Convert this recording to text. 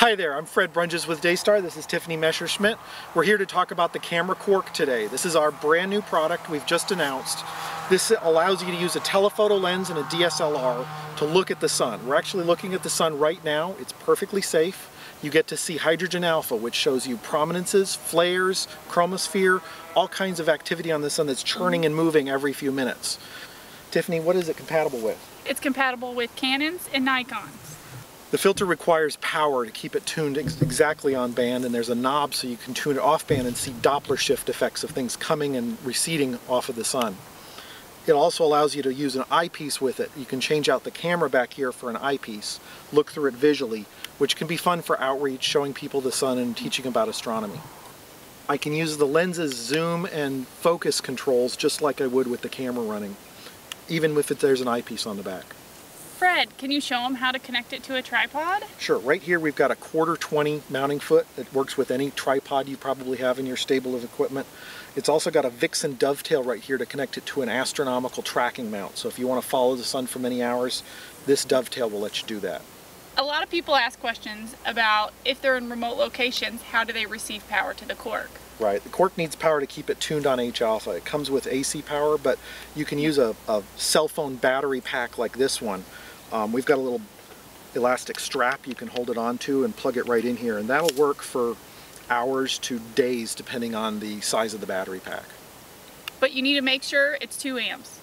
Hi there, I'm Fred Brunges with Daystar. This is Tiffany Messerschmidt. We're here to talk about the Camera Quark today. This is our brand new product we've just announced. This allows you to use a telephoto lens and a DSLR to look at the sun. We're actually looking at the sun right now. It's perfectly safe. You get to see hydrogen alpha, which shows you prominences, flares, chromosphere, all kinds of activity on the sun that's churning and moving every few minutes. Tiffany, what is it compatible with? It's compatible with Canons and Nikons. The filter requires power to keep it tuned ex exactly on band and there's a knob so you can tune it off band and see Doppler shift effects of things coming and receding off of the sun. It also allows you to use an eyepiece with it. You can change out the camera back here for an eyepiece, look through it visually, which can be fun for outreach, showing people the sun and teaching about astronomy. I can use the lens's zoom and focus controls just like I would with the camera running, even if it, there's an eyepiece on the back. Fred, can you show them how to connect it to a tripod? Sure, right here we've got a quarter 20 mounting foot that works with any tripod you probably have in your stable of equipment. It's also got a Vixen dovetail right here to connect it to an astronomical tracking mount. So if you want to follow the sun for many hours, this dovetail will let you do that. A lot of people ask questions about if they're in remote locations, how do they receive power to the Quark? Right, the Quark needs power to keep it tuned on H-alpha. It comes with AC power, but you can use a, a cell phone battery pack like this one um, we've got a little elastic strap you can hold it onto and plug it right in here and that'll work for hours to days depending on the size of the battery pack. But you need to make sure it's 2 amps.